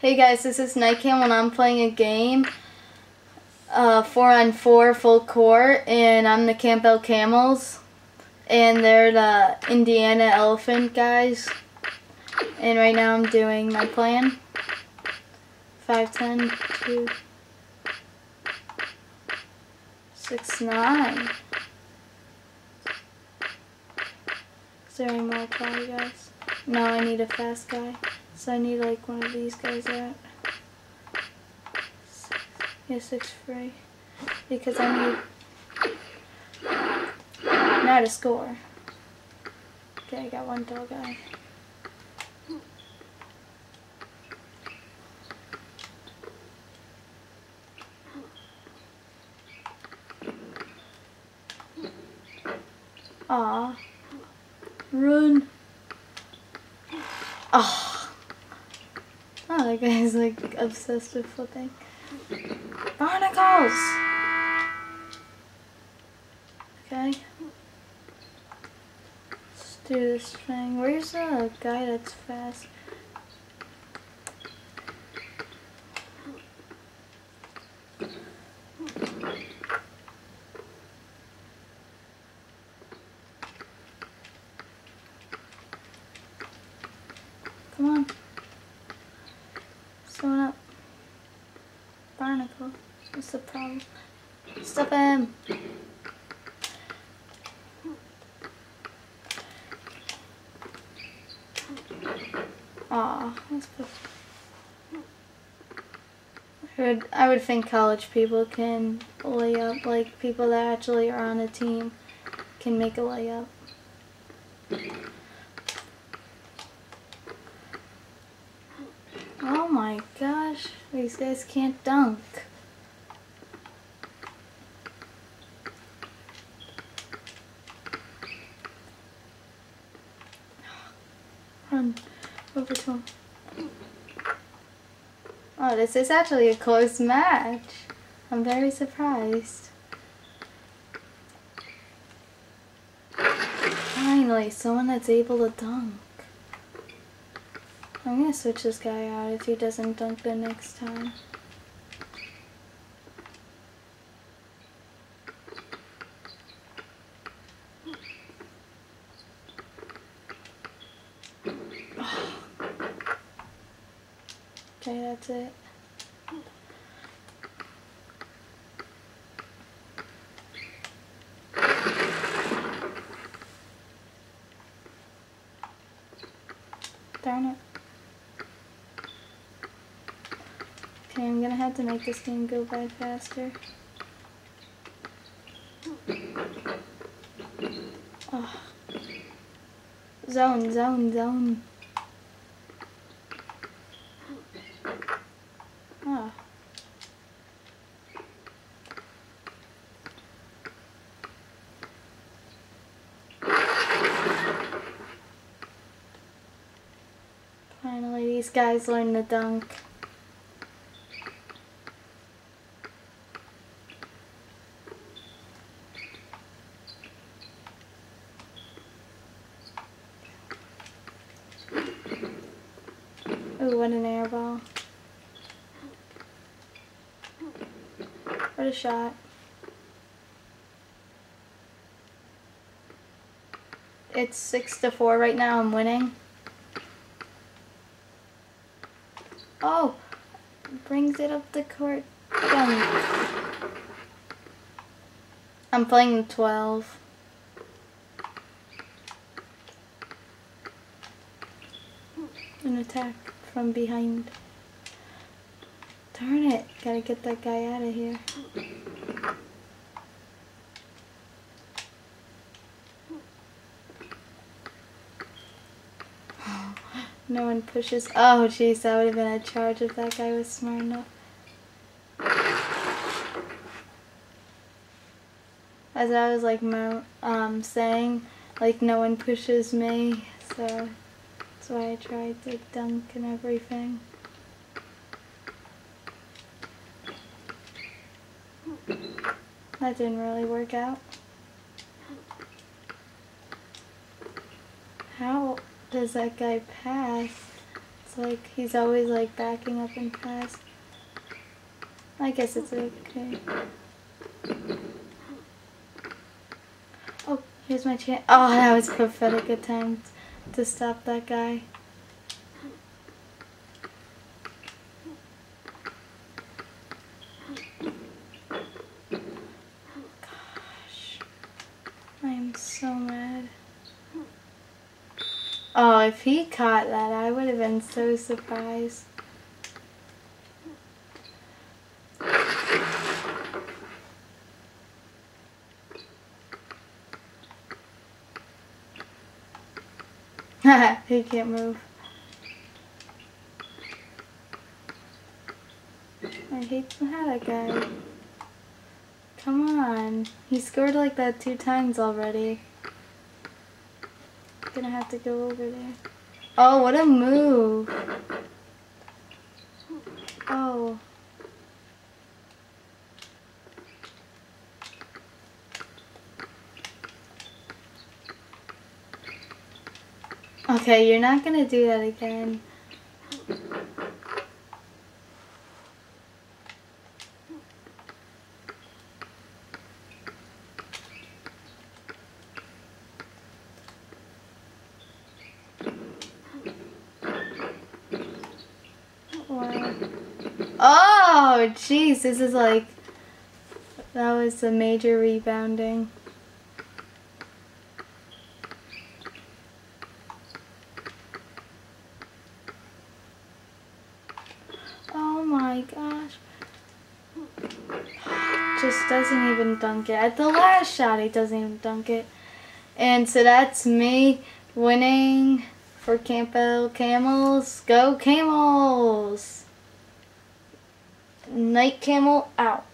Hey guys, this is Nightcam and I'm playing a game, uh, 4 on 4 full court, and I'm the Cambel Camels, and they're the Indiana Elephant guys, and right now I'm doing my plan, 5, 10, 2, 6, 9. Is there any more guys? No, I need a fast guy. So I need like one of these guys out. Yeah, six free. Because I need not a score. Okay, I got one tall guy. Ah, Run. Ah. Oh, Oh, that guy's like obsessed with flipping. Barnacles! Okay. Let's do this thing. Where's the guy that's fast? Come on. Someone up. Barnacle. What's the problem? Stop him! Aw, that's I would, I would think college people can lay up, like people that actually are on a team can make a layup. Oh my gosh, these guys can't dunk. Run over to him. Oh, this is actually a close match. I'm very surprised. Finally, someone that's able to dunk. I'm gonna switch this guy out if he doesn't dunk the next time. Okay, that's it. Darn it. Okay, I'm gonna have to make this game go by faster. Oh. Zone, zone, zone. Oh. Finally, these guys learn to dunk. Ooh, what an air ball. What a shot. It's six to four right now. I'm winning. Oh, brings it up the court. Dunk. I'm playing 12. An attack from behind. Darn it, gotta get that guy out of here. no one pushes. Oh jeez, that would have been a charge if that guy was smart enough. As I was like um, saying, like no one pushes me, so why I tried to dunk and everything. That didn't really work out. How does that guy pass? It's like he's always like backing up and fast. I guess it's okay. Oh, here's my chance. Oh, that was pathetic attempt to stop that guy. Gosh, I am so mad. Oh, if he caught that, I would have been so surprised. he can't move. I hate that guy. Come on. He scored like that two times already. Gonna have to go over there. Oh, what a move. Oh. Okay, you're not gonna do that again. Oh, jeez, this is like, that was a major rebounding. Oh my gosh. Just doesn't even dunk it. At the last shot, he doesn't even dunk it. And so that's me winning for Cambel Camels. Go Camels! Nitecamel out.